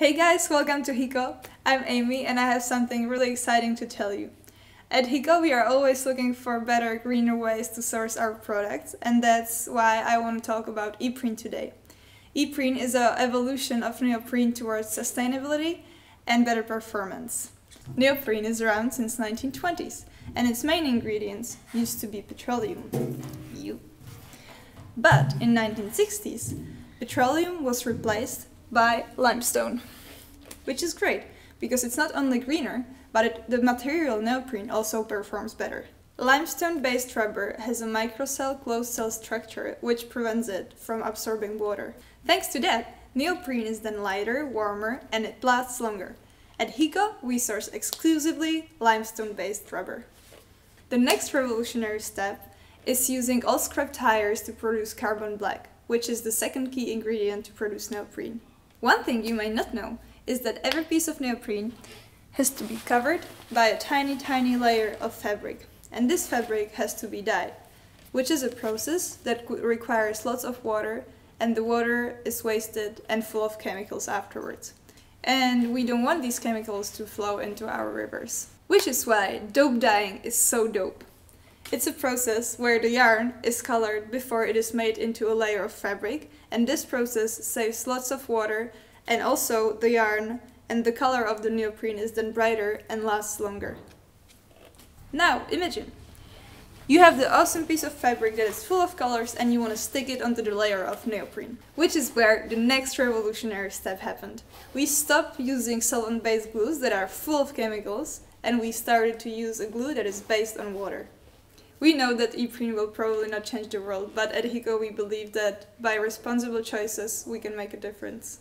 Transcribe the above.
Hey guys, welcome to Hiko. I'm Amy and I have something really exciting to tell you. At Hiko, we are always looking for better, greener ways to source our products, and that's why I want to talk about E.prene today. E.prene is an evolution of neoprene towards sustainability and better performance. Neoprene is around since 1920s, and its main ingredients used to be petroleum. But in 1960s, petroleum was replaced by limestone, which is great because it's not only greener, but it, the material neoprene also performs better. Limestone-based rubber has a microcell closed cell structure which prevents it from absorbing water. Thanks to that, neoprene is then lighter, warmer, and it lasts longer. At Hiko, we source exclusively limestone-based rubber. The next revolutionary step is using all scrap tires to produce carbon black, which is the second key ingredient to produce neoprene. One thing you may not know is that every piece of neoprene has to be covered by a tiny tiny layer of fabric and this fabric has to be dyed which is a process that requires lots of water and the water is wasted and full of chemicals afterwards. And we don't want these chemicals to flow into our rivers. Which is why dope dyeing is so dope. It's a process where the yarn is colored before it is made into a layer of fabric and this process saves lots of water and also the yarn and the color of the neoprene is then brighter and lasts longer. Now imagine you have the awesome piece of fabric that is full of colors and you want to stick it onto the layer of neoprene. Which is where the next revolutionary step happened. We stopped using solvent-based glues that are full of chemicals and we started to use a glue that is based on water. We know that E.prene will probably not change the world, but at Hiko we believe that by responsible choices we can make a difference.